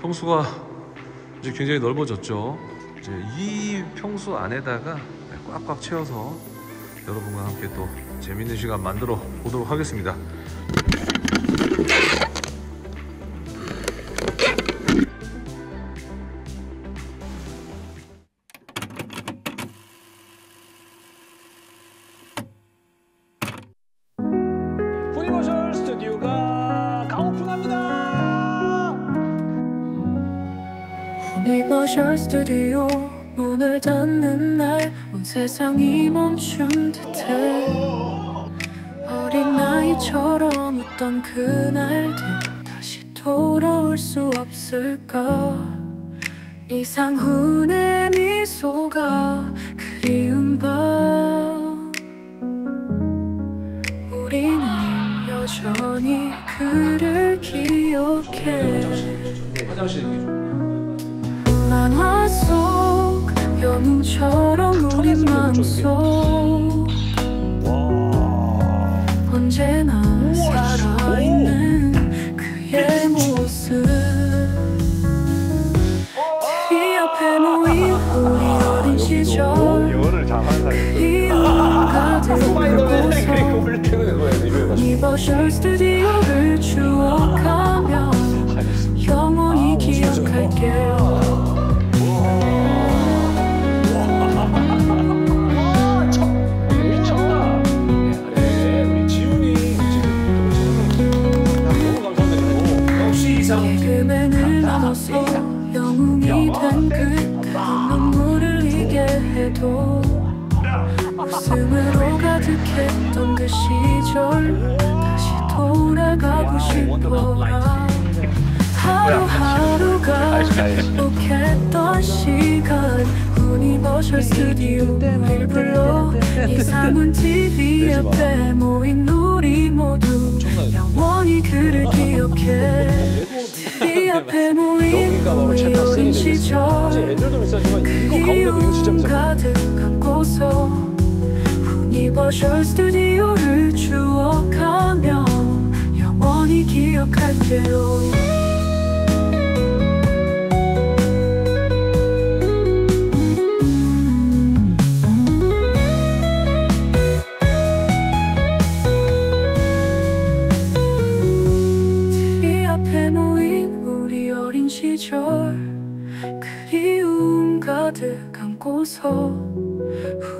평수가 이제 굉장히 넓어졌죠. 이제 이 평수 안에다가 꽉꽉 채워서 여러분과 함께 또 재밌는 시간 만들어 보도록 하겠습니다. Universal Studio가 Universal Studio 문을 닫는 날 온 세상이 멈춘 듯해. 어린아이처럼 웃던 그날들 다시 돌아올 수 없을까? 이상훈의 미소가 그리운 밤. 우리는 여전히 그를 기억해 만화 속 영웅처럼 우리 마음속 언제나 살아있는 그의 모습. 이 앞에 모인 우리 어린 시절. 놓아야 돼. 이거 유니버셜 스튜디오 개그맨을 넘어서 영웅이 된 그때 눈물을 흘리게 해도 웃음으로 가득했던 그 시절 다시 돌아가고 싶어라 하루하루가 행복했던 시간. Universal Studio를 불러 이상훈 TV 옆에 모인 우리 모두 영원히 그를 기억해 TV 앞에 모인 우리 어린 시절 애들도 비싸지만 이거 가운데도 이거 진짜 비싸. 곳서 유니버셜 스튜디오를 추억하며 영원히 기억할게요 그리움 가득 안고서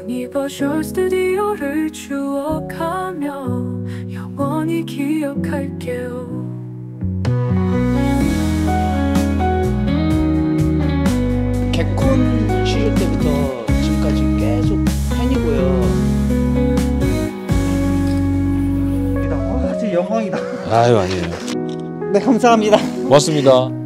Universal Studio를 추억하며 영원히 기억할게요 개콘 시절 때부터 지금까지 계속 팬이고요. 아, 진짜 영광이다. 아유 아니에요. 네, 감사합니다. 고맙습니다.